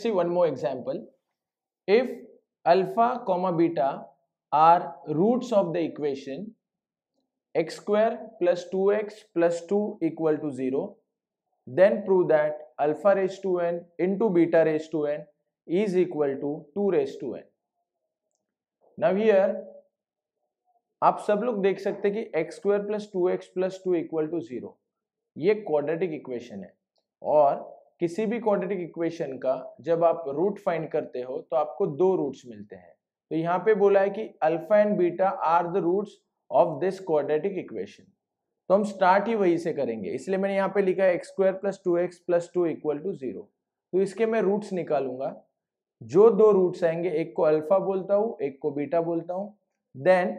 let's see one more example. If alpha comma beta are roots of the equation x square plus 2x plus 2 equal to 0, then prove that alpha raised to n into beta raised to n is equal to 2 raised to n. Now here आप सब लोग देख सकते हैं कि X square plus two X plus two equal to zero ये quadratic equation है और किसी भी क्वाड्रेटिक इक्वेशन का जब आप रूट फाइंड करते हो तो आपको दो रूट्स मिलते हैं। तो यहाँ पे बोला है कि alpha and beta are the roots of this quadratic equation तो हम स्टार्ट ही वही से करेंगे। इसलिए मैंने यहाँ पे लिखा है X square plus two X plus two equal to zero तो इसके मैं रूट्स निकालूँगा। जो दो रूट्स आएँगे, एक को अल्फ़ा बोलता हूँ, एक को बीटा बोलता हूँ। देन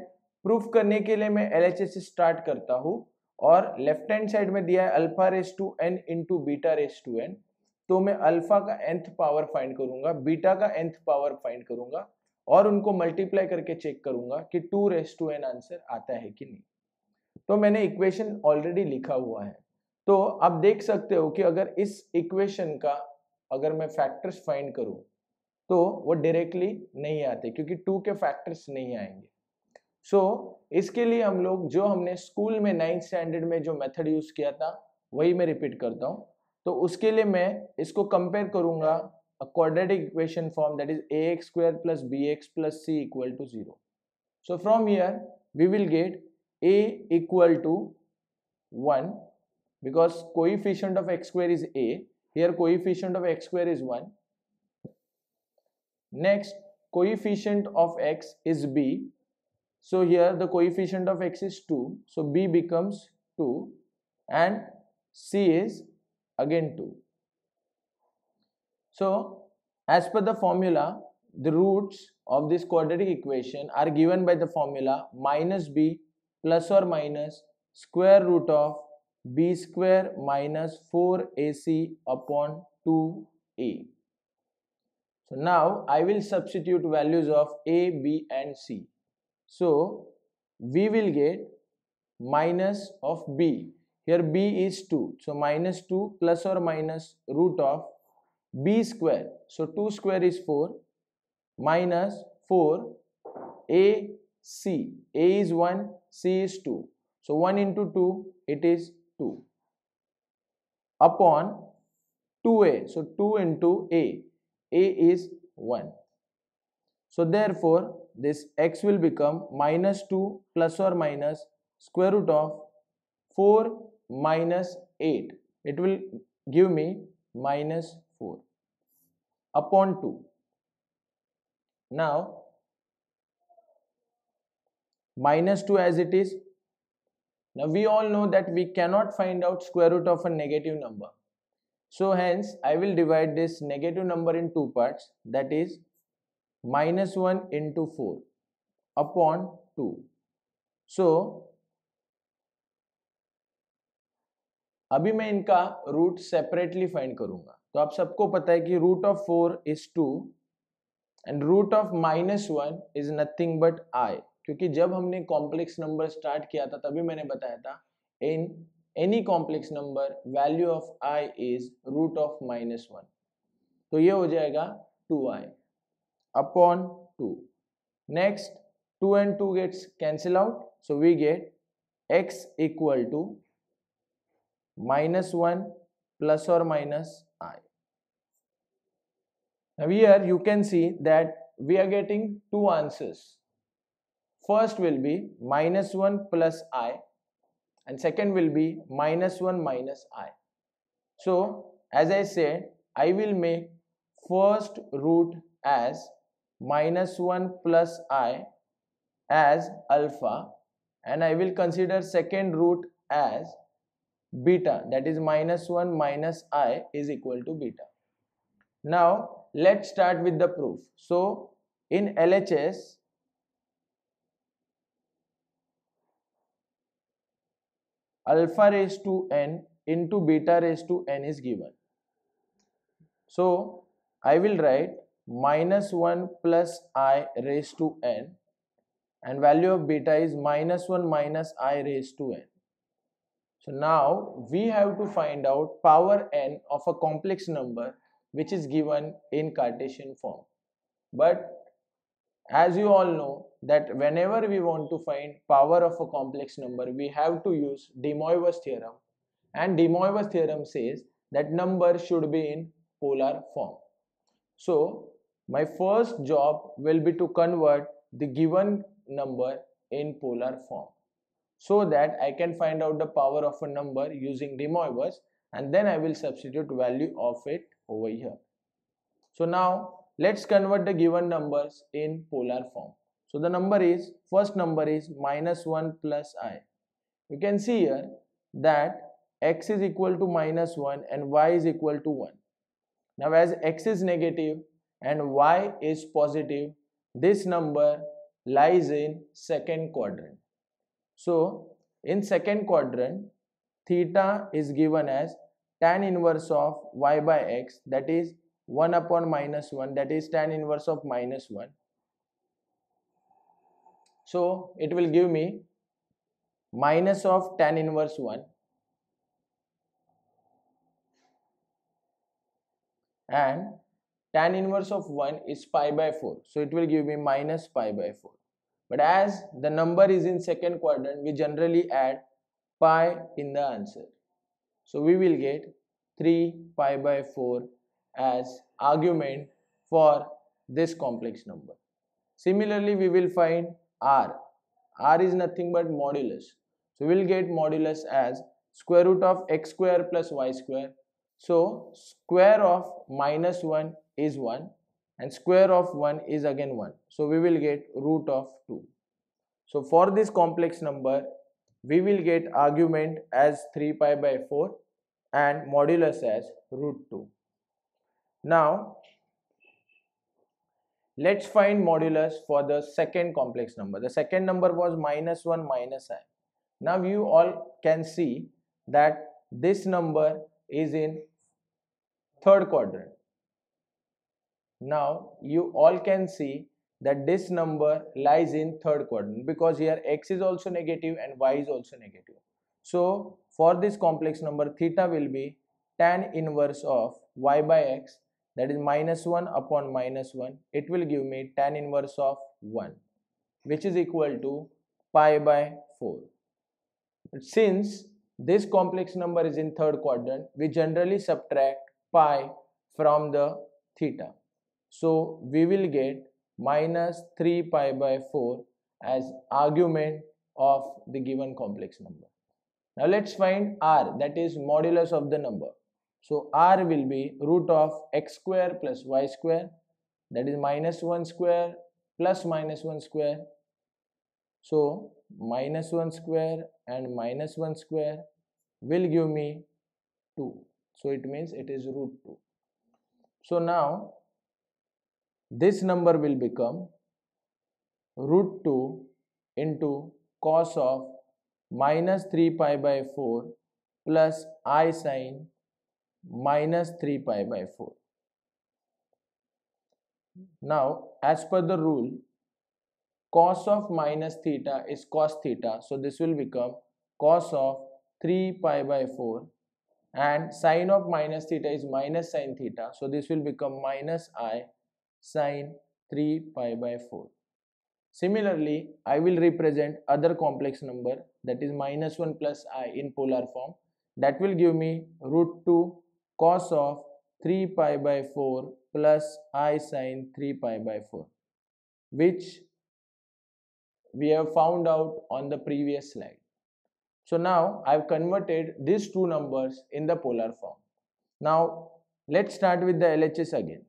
प्रूफ करने के लिए मैं एल से स्टार्ट करता हूँ और लेफ़्ट हैंड साइड में दिया है alpha raise to N into beta raise to N तो मैं अल्फ़ा का एंथ पावर फाइंड करूँगा बीटा का एंथ पावर फाइंड करूँगा और उनको मल्टीप्लाई करके चेक करूँगा कि two raise to N answer आता है कि नहीं। तो मैंने इक्वेशन ऑलरेडी लिखा हुआ है। तो आप देख सकते हो कि अगर इस इक्वेशन का अगर मैं फैक्टर्स फाइंड करूँ तो वो डायरेक्टली नहीं आते क्योंकि टू के फैक्टर्स नहीं आएँगे। सो so, इसके लिए हम लोग जो हमने स्कूल में नाइन्थ स्टैंडर्ड में जो मेथड यूज़ किया था वही मैं रिपीट करता हूँ। तो उसके लिए मैं इसको कंपेयर करूँगा quadratic equation form that is A X square plus B X plus C equal to zero so from here we will get A equal to one because coefficient of X square is A here coefficient of X square is one next coefficient of X is B so here the coefficient of X is two so B becomes two and C is again 2. So as per the formula, the roots of this quadratic equation are given by the formula minus b plus or minus square root of b square minus 4ac upon 2a. So now I will substitute values of a, b and c. So we will get minus of b. Here b is 2. So minus 2 plus or minus root of b square. So 2 square is 4 minus 4 a c. a is 1, c is 2. So 1 into 2 it is 2 upon 2a. So 2 into a. a is 1. So therefore this x will become minus 2 plus or minus square root of 4 minus 8. It will give me minus 4 upon 2. Now minus 2 as it is. Now we all know that we cannot find out square root of a negative number. So hence I will divide this negative number in two parts that is minus 1 into 4 upon 2. So अभी मैं इनका root separately find करूँगा तो आप सबको पता है कि root of four is two and root of minus one is nothing but i क्योंकि जब हमने कॉम्प्लेक्स नंबर स्टार्ट किया था, तभी मैंने बताया था in any complex number value of i is root of minus one तो ये हो जाएगा two i upon 2. Next 2 and 2 gets cancel out. So we get x equal to minus 1 plus or minus i. Now here you can see that we are getting two answers. First will be minus 1 plus i and second will be minus 1 minus i. So as I said, I will make first root as minus 1 plus i as alpha and I will consider second root as beta that is minus 1 minus i is equal to beta. Now let's start with the proof. So in LHS alpha raised to n into beta raised to n is given. So I will write minus 1 plus i raised to n and value of beta is minus 1 minus i raised to n. So now we have to find out power n of a complex number which is given in Cartesian form. But as you all know that whenever we want to find power of a complex number, we have to use De Moivre's theorem. And De Moivre's theorem says that number should be in polar form. So my first job will be to convert the given number in polar form so that I can find out the power of a number using De Moivre's and then I will substitute value of it over here. So now let's convert the given numbers in polar form. So the number is, first number is minus 1 plus i. You can see here that x is equal to minus 1 and y is equal to 1. Now as x is negative and y is positive, this number lies in second quadrant. So in second quadrant, theta is given as tan inverse of y by x that is 1 upon minus 1 that is tan inverse of minus 1. So it will give me minus of tan inverse 1 and tan inverse of 1 is pi by 4 so it will give me minus pi by 4 but as the number is in second quadrant we generally add pi in the answer. So we will get 3 pi by 4 as argument for this complex number. Similarly we will find r. R is nothing but modulus. So we will get modulus as square root of x square plus y square. So square of minus 1 is 1 and square of 1 is again 1. So we will get root of 2. So for this complex number, we will get argument as 3 pi by 4 and modulus as root 2. Now, let's find modulus for the second complex number. The second number was minus 1 minus i. Now you all can see that this number is in third quadrant now you all can see that this number lies in third quadrant because here x is also negative and y is also negative. So for this complex number theta will be tan inverse of y by x that is minus 1 upon minus 1 it will give me tan inverse of 1 which is equal to pi by 4. Since this complex number is in third quadrant we generally subtract pi from the theta. So we will get minus 3 pi by 4 as argument of the given complex number. Now let's find r that is modulus of the number. So r will be root of x square plus y square that is minus 1 square plus minus 1 square. So minus 1 square and minus 1 square will give me 2. So it means it is root 2. So now this number will become root 2 into cos of minus 3 pi by 4 plus i sine minus 3 pi by 4. Now, as per the rule, cos of minus theta is cos theta. So, this will become cos of 3 pi by 4 and sine of minus theta is minus sine theta. So, this will become minus i sine 3 pi by 4. Similarly, I will represent other complex number that is minus 1 plus i in polar form that will give me root 2 cos of 3 pi by 4 plus i sine 3 pi by 4 which we have found out on the previous slide. So now I have converted these two numbers in the polar form. Now let's start with the LHS again.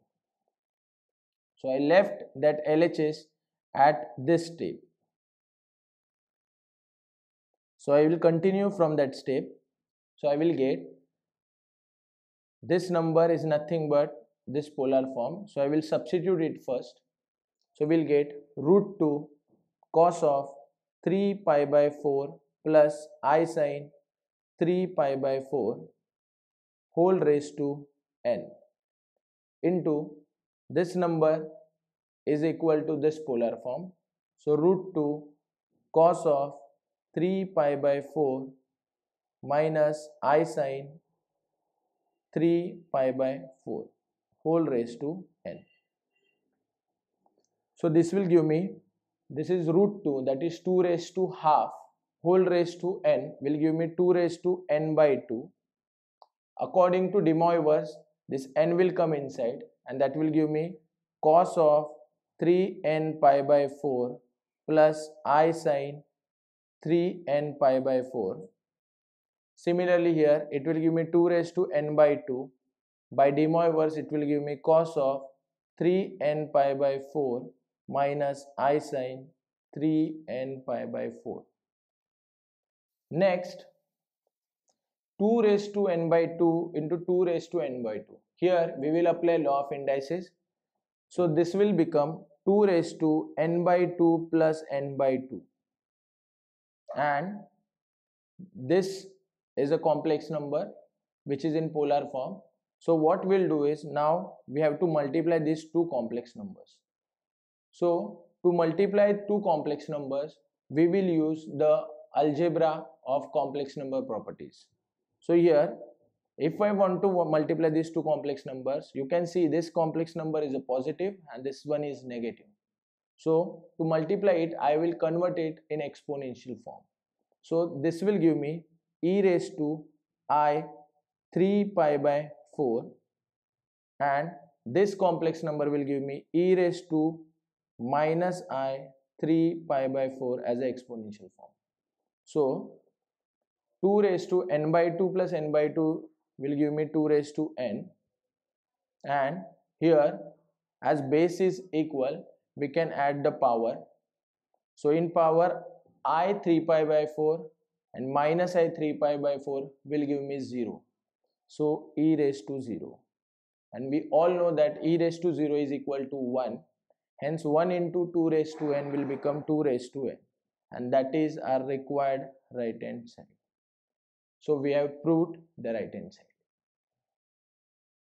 So I left that LHS at this step. So I will continue from that step. So I will get this number is nothing but this polar form. So I will substitute it first. So we'll get root 2 cos of 3 pi by 4 plus i sine 3 pi by 4 whole raised to n into this number is equal to this polar form. So root 2 cos of 3 pi by 4 minus i sine 3 pi by 4 whole raised to n. So this will give me, this is root 2 that is 2 raised to half whole raised to n will give me 2 raised to n by 2. According to de Moivre's, this n will come inside and that will give me cos of 3n pi by 4 plus i sine 3n pi by 4. Similarly here it will give me 2 raised to n by 2. By de Moivre's it will give me cos of 3n pi by 4 minus i sine 3n pi by 4. Next, 2 raised to n by 2 into 2 raised to n by 2. Here we will apply law of indices. So this will become 2 raised to n by 2 plus n by 2. And this is a complex number which is in polar form. So what we'll do is now we have to multiply these two complex numbers. So to multiply two complex numbers, we will use the algebra of complex number properties. So here, if I want to multiply these two complex numbers, you can see this complex number is a positive and this one is negative. So to multiply it, I will convert it in exponential form. So this will give me e raised to i 3 pi by 4 and this complex number will give me e raised to minus i 3 pi by 4 as an exponential form. So 2 raised to n by 2 plus n by 2 will give me 2 raised to n and here as base is equal we can add the power. So in power i 3 pi by 4 and minus i 3 pi by 4 will give me 0. So e raised to 0 and we all know that e raised to 0 is equal to 1 hence 1 into 2 raised to n will become 2 raised to n and that is our required right hand side. So we have proved the right hand side.